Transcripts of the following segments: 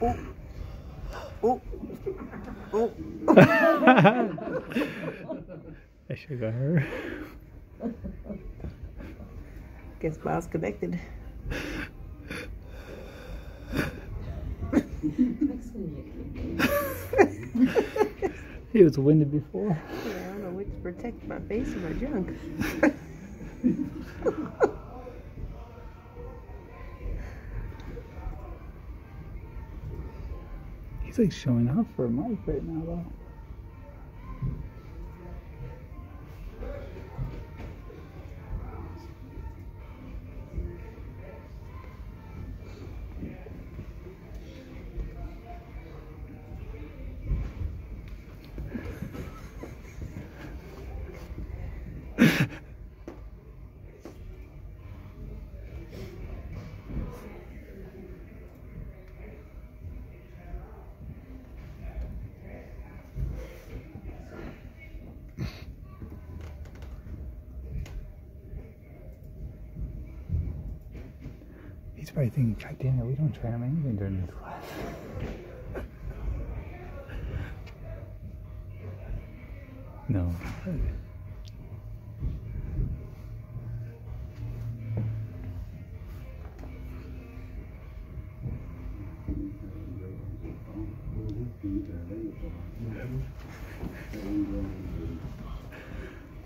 oh. Oh. Oh. I should got her. Guess Bob's connected. He was windy before. Yeah, I don't know which to protect my face or my junk. He's like showing off for a mic right now though. He's probably thinking, God damn it, we don't train him anything during this class. no.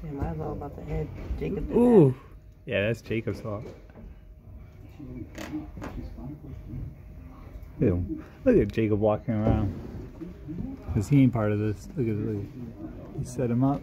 Damn, I was all about to head Jacob. Ooh. Yeah, that's Jacob's fault. Look at, Jacob walking around. Because he ain't part of this. Look at, look at He set him up.